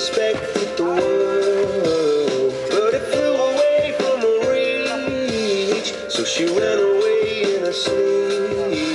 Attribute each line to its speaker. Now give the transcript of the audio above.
Speaker 1: expected the world, but it flew away from her reach, so she ran away in a sleep.